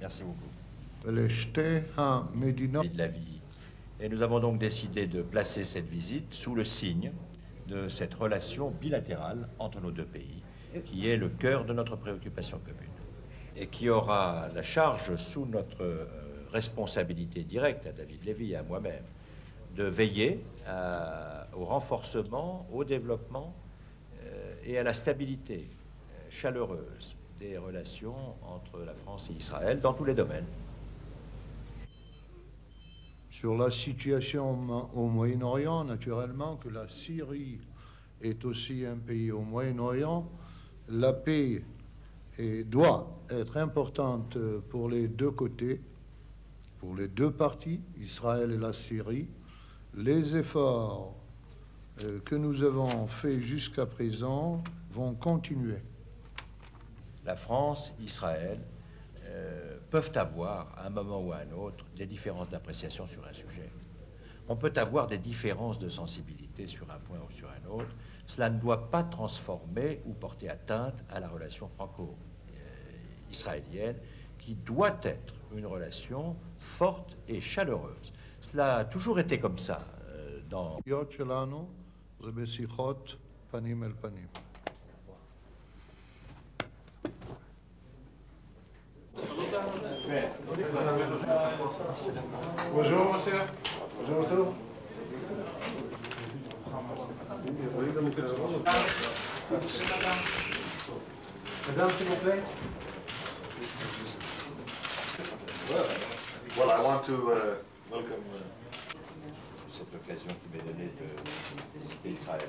Merci beaucoup. Et nous avons donc décidé de placer cette visite sous le signe de cette relation bilatérale entre nos deux pays, qui est le cœur de notre préoccupation commune et qui aura la charge sous notre euh, responsabilité directe à David Lévy et à moi-même de veiller au renforcement, au développement euh, et à la stabilité euh, chaleureuse des relations entre la France et Israël dans tous les domaines. sur la situation au Moyen-Orient, naturellement, que la Syrie est aussi un pays au Moyen-Orient. La paix doit être importante pour les deux côtés, pour les deux parties, Israël et la Syrie. Les efforts euh, que nous avons faits jusqu'à présent vont continuer. La France, Israël, euh, peuvent avoir, à un moment ou à un autre, des différences d'appréciation sur un sujet. On peut avoir des différences de sensibilité sur un point ou sur un autre. Cela ne doit pas transformer ou porter atteinte à la relation franco-israélienne, qui doit être une relation forte et chaleureuse. Cela a toujours été comme ça euh, dans Bonjour, monsieur. Bonjour, monsieur. Madame, s'il vous plaît. Well, I want to uh, welcome uh, cette occasion qui m'est donnée de visiter Israël.